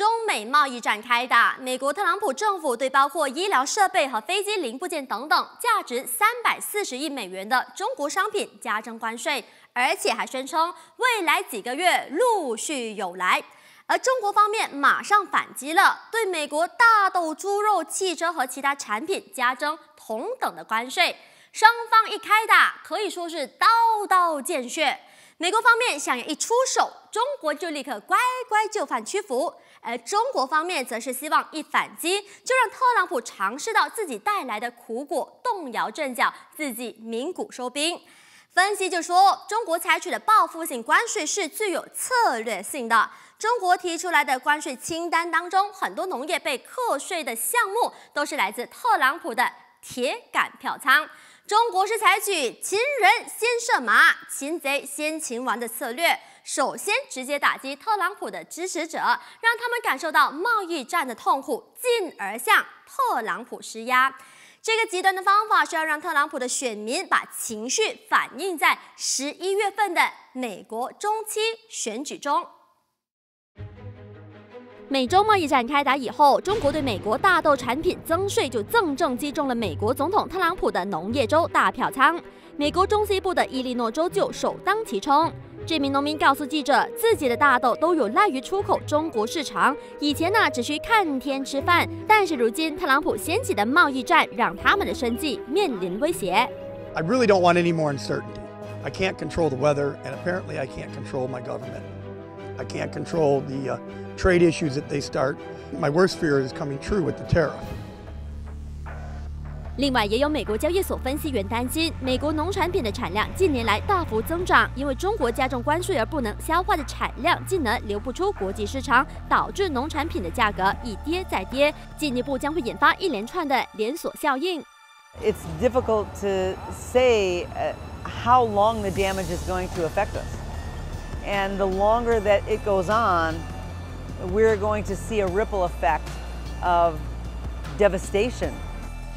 中美贸易战开打，美国特朗普政府对包括医疗设备和飞机零部件等等价值三百四十亿美元的中国商品加征关税，而且还宣称未来几个月陆续有来。而中国方面马上反击了，对美国大豆、猪肉、汽车和其他产品加征同等的关税。双方一开打，可以说是刀刀见血。美国方面想要一出手，中国就立刻乖乖就范屈服；而中国方面则是希望一反击，就让特朗普尝试到自己带来的苦果，动摇阵脚，自己鸣鼓收兵。分析就说，中国采取的报复性关税是具有策略性的。中国提出来的关税清单当中，很多农业被课税的项目都是来自特朗普的铁杆票仓。中国是采取擒人先射马，擒贼先擒王的策略，首先直接打击特朗普的支持者，让他们感受到贸易战的痛苦，进而向特朗普施压。这个极端的方法是要让特朗普的选民把情绪反映在十一月份的美国中期选举中。美洲贸易战开打以后，中国对美国大豆产品增税，就正正击中了美国总统特朗普的农业州大票仓。美国中西部的伊利诺州就首当其冲。这名农民告诉记者，自己的大豆都有赖于出口中国市场，以前呢只需看天吃饭，但是如今特朗普掀起的贸易战，让他们的生计面临威胁。I really don't want any more uncertainty. I can't control the weather, and apparently I can't control my government. I can't control the trade issues that they start. My worst fear is coming true with the tariff. 另外，也有美国交易所分析员担心，美国农产品的产量近年来大幅增长，因为中国加重关税而不能消化的产量，竟能流不出国际市场，导致农产品的价格一跌再跌，进一步将会引发一连串的连锁效应。It's difficult to say how long the damage is going to affect us. And the longer that it goes on, we're going to see a ripple effect of devastation.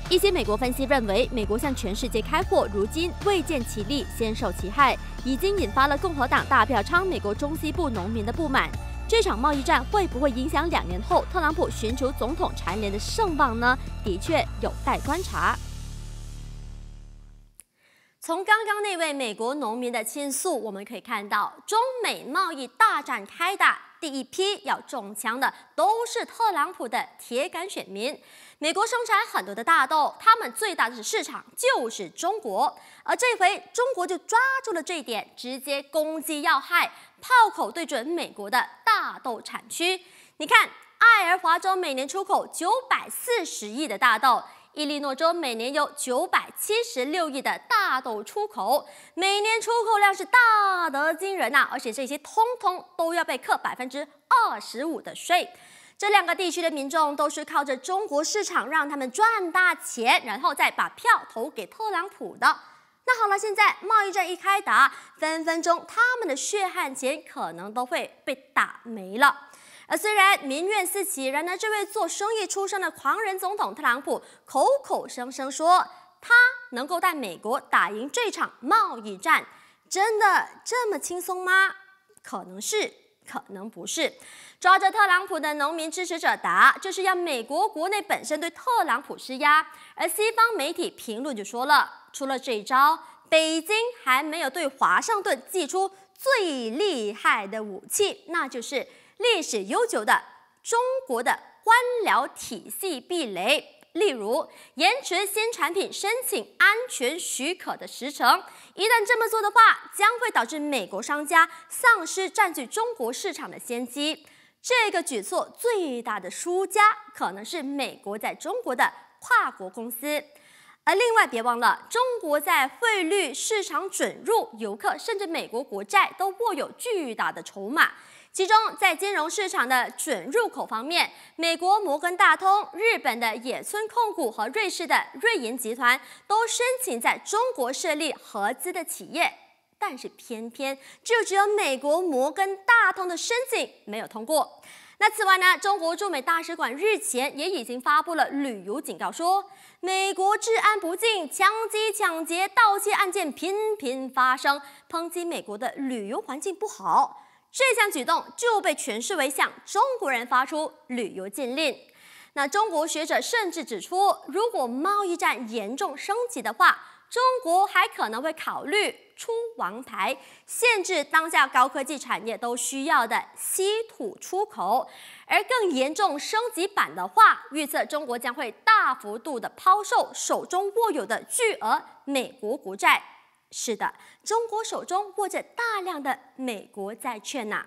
一些美国分析认为，美国向全世界开货，如今未见其利，先受其害，已经引发了共和党大票仓美国中西部农民的不满。这场贸易战会不会影响两年后特朗普寻求总统蝉联的盛望呢？的确有待观察。从刚刚那位美国农民的倾诉，我们可以看到，中美贸易大战开打，第一批要中枪的都是特朗普的铁杆选民。美国生产很多的大豆，他们最大的市场就是中国，而这回中国就抓住了这一点，直接攻击要害，炮口对准美国的大豆产区。你看，爱尔华州每年出口九百四十亿的大豆。伊利诺州每年有九百七十六亿的大豆出口，每年出口量是大得惊人呐！而且这些通通都要被扣百分之二十五的税。这两个地区的民众都是靠着中国市场让他们赚大钱，然后再把票投给特朗普的。那好了，现在贸易战一开打，分分钟他们的血汗钱可能都会被打没了。而虽然民怨四起，然而这位做生意出身的狂人总统特朗普口口声声说他能够带美国打赢这场贸易战，真的这么轻松吗？可能是，可能不是。抓着特朗普的农民支持者答，这是要美国国内本身对特朗普施压。而西方媒体评论就说了，除了这一招，北京还没有对华盛顿寄出最厉害的武器，那就是。历史悠久的中国的官僚体系壁垒，例如延迟新产品申请安全许可的时程，一旦这么做的话，将会导致美国商家丧失占据中国市场的先机。这个举措最大的输家可能是美国在中国的跨国公司。而另外，别忘了，中国在汇率市场准入、游客甚至美国国债都握有巨大的筹码。其中，在金融市场的准入口方面，美国摩根大通、日本的野村控股和瑞士的瑞银集团都申请在中国设立合资的企业，但是偏偏就只有美国摩根大通的申请没有通过。那此外呢，中国驻美大使馆日前也已经发布了旅游警告，说美国治安不敬，枪击、抢劫、盗窃案件频频发生，抨击美国的旅游环境不好。这项举动就被诠释为向中国人发出旅游禁令。那中国学者甚至指出，如果贸易战严重升级的话，中国还可能会考虑出王牌，限制当下高科技产业都需要的稀土出口。而更严重升级版的话，预测中国将会大幅度的抛售手中握有的巨额美国国债。是的，中国手中握着大量的美国债券呐。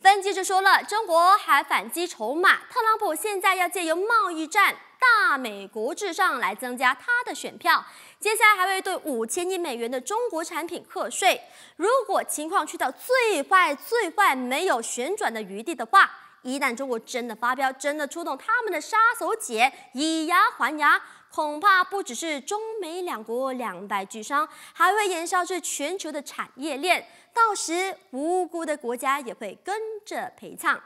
分析就说了，中国还反击筹码，特朗普现在要借由贸易战、大美国至上来增加他的选票。接下来还会对五千亿美元的中国产品课税。如果情况去到最坏、最坏没有旋转的余地的话，一旦中国真的发飙，真的出动他们的杀手锏，以牙还牙。恐怕不只是中美两国两败俱伤，还会延烧至全球的产业链。到时无辜的国家也会跟着陪葬，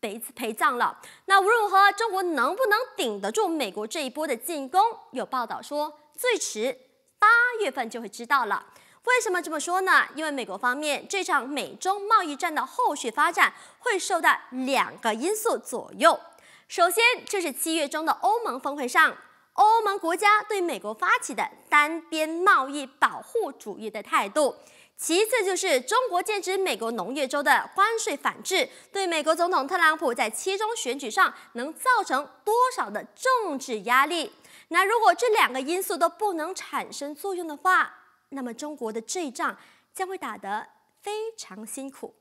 陪陪葬了。那无论如何，中国能不能顶得住美国这一波的进攻？有报道说，最迟八月份就会知道了。为什么这么说呢？因为美国方面这场美中贸易战的后续发展会受到两个因素左右。首先，这是七月中的欧盟峰会上。欧盟国家对美国发起的单边贸易保护主义的态度，其次就是中国剑指美国农业州的关税反制，对美国总统特朗普在期中选举上能造成多少的政治压力？那如果这两个因素都不能产生作用的话，那么中国的这一仗将会打得非常辛苦。